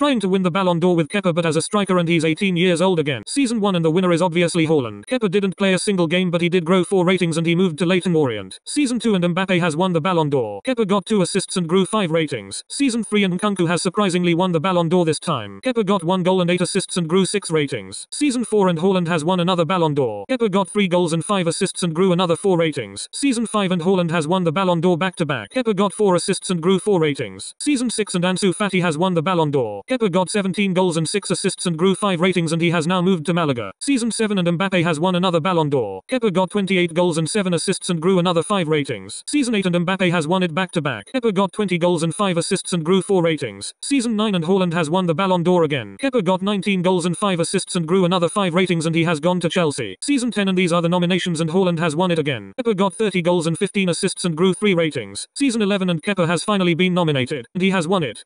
trying to win the Ballon d'Or with Kepa but as a striker and he's 18 years old again. Season 1 and the winner is obviously Haaland. Kepa didn't play a single game but he did grow 4 ratings and he moved to Leyton Orient. Season 2 and Mbappe has won the Ballon d'Or. Kepa got 2 assists and grew 5 ratings. Season 3 and Nkunku has surprisingly won the Ballon d'Or this time. Kepa got 1 goal and 8 assists and grew 6 ratings. Season 4 and Haaland has won another Ballon d'Or. Kepa got 3 goals and 5 assists and grew another 4 ratings. Season 5 and Haaland has won the Ballon d'Or back to back. Kepa got 4 assists and grew 4 ratings. Season 6 and Ansu Fati has won the Ballon d'Or. Kepa got 17 goals and 6 assists and grew 5 ratings and he has now moved to Malaga. Season 7 and Mbappe has won another Ballon d'Or. Kepa got 28 goals and 7 assists and grew another 5 ratings. Season 8 and Mbappe has won it back to back. Kepa got 20 goals and 5 assists and grew 4 ratings. Season 9 and Haaland has won the Ballon d'Or again. Kepa got 19 goals and 5 assists and grew another 5 ratings and he has gone to Chelsea. Season 10 and these are the nominations and Haaland has won it again. Kepa got 30 goals and 15 assists and grew 3 ratings. Season 11 and Kepa has finally been nominated, and he has won it.